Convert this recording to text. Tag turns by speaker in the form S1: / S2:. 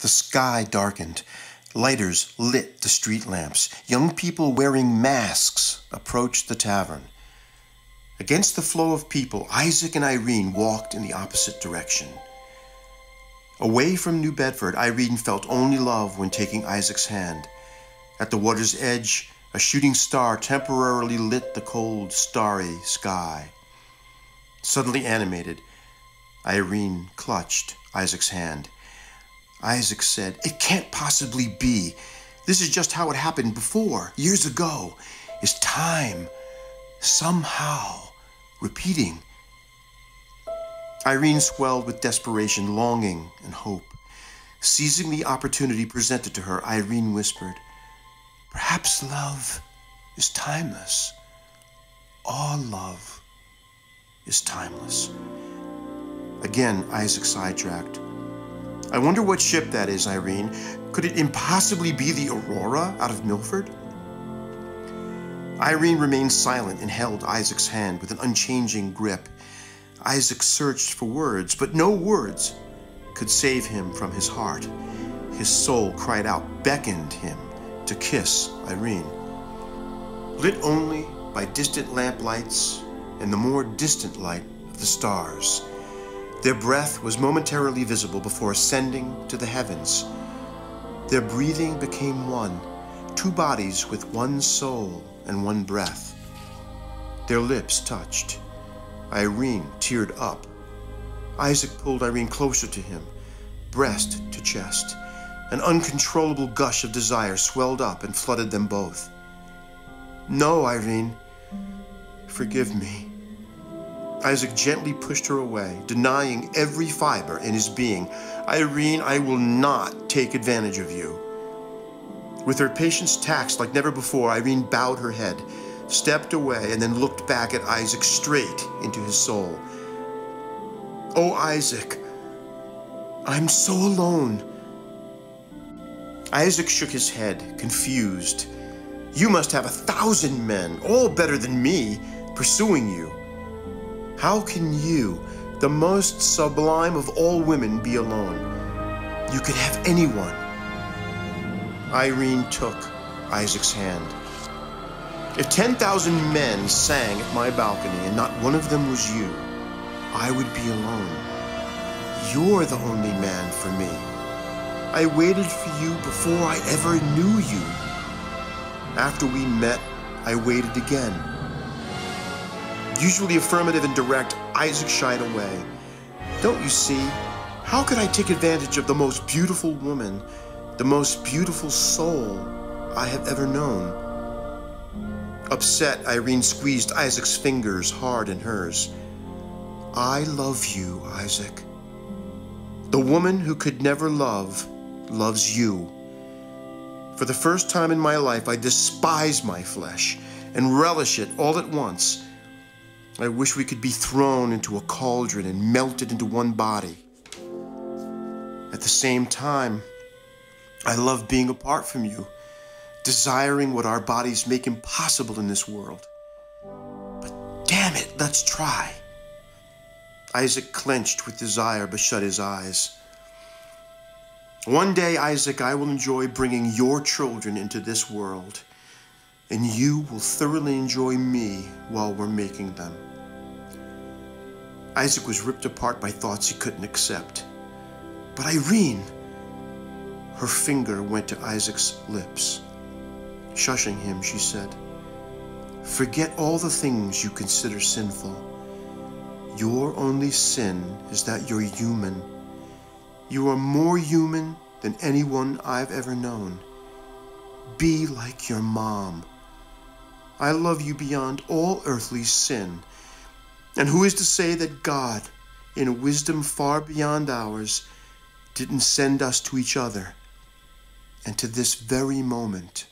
S1: The sky darkened. Lighters lit the street lamps. Young people wearing masks approached the tavern. Against the flow of people, Isaac and Irene walked in the opposite direction. Away from New Bedford, Irene felt only love when taking Isaac's hand. At the water's edge, a shooting star temporarily lit the cold, starry sky. Suddenly animated, Irene clutched Isaac's hand. Isaac said, It can't possibly be. This is just how it happened before, years ago. Is time somehow repeating? Irene swelled with desperation, longing, and hope. Seizing the opportunity presented to her, Irene whispered, Perhaps love is timeless. All love is timeless. Again, Isaac sidetracked. I wonder what ship that is, Irene. Could it impossibly be the Aurora out of Milford? Irene remained silent and held Isaac's hand with an unchanging grip. Isaac searched for words, but no words could save him from his heart. His soul cried out, beckoned him to kiss Irene. Lit only by distant lamplights and the more distant light of the stars, their breath was momentarily visible before ascending to the heavens. Their breathing became one, two bodies with one soul and one breath. Their lips touched. Irene teared up. Isaac pulled Irene closer to him, breast to chest. An uncontrollable gush of desire swelled up and flooded them both. No, Irene. Forgive me. Isaac gently pushed her away, denying every fiber in his being. Irene, I will not take advantage of you. With her patience taxed like never before, Irene bowed her head, stepped away, and then looked back at Isaac straight into his soul. Oh, Isaac, I'm so alone. Isaac shook his head, confused. You must have a thousand men, all better than me, pursuing you. How can you, the most sublime of all women, be alone? You could have anyone. Irene took Isaac's hand. If 10,000 men sang at my balcony and not one of them was you, I would be alone. You're the only man for me. I waited for you before I ever knew you. After we met, I waited again. Usually affirmative and direct, Isaac shied away. Don't you see? How could I take advantage of the most beautiful woman, the most beautiful soul I have ever known? Upset, Irene squeezed Isaac's fingers hard in hers. I love you, Isaac. The woman who could never love loves you. For the first time in my life, I despise my flesh and relish it all at once. I wish we could be thrown into a cauldron and melted into one body. At the same time, I love being apart from you, desiring what our bodies make impossible in this world. But damn it, let's try. Isaac clenched with desire but shut his eyes. One day, Isaac, I will enjoy bringing your children into this world, and you will thoroughly enjoy me while we're making them. Isaac was ripped apart by thoughts he couldn't accept. But Irene, her finger went to Isaac's lips. Shushing him, she said, Forget all the things you consider sinful. Your only sin is that you're human you are more human than anyone I've ever known. Be like your mom. I love you beyond all earthly sin. And who is to say that God, in wisdom far beyond ours, didn't send us to each other and to this very moment?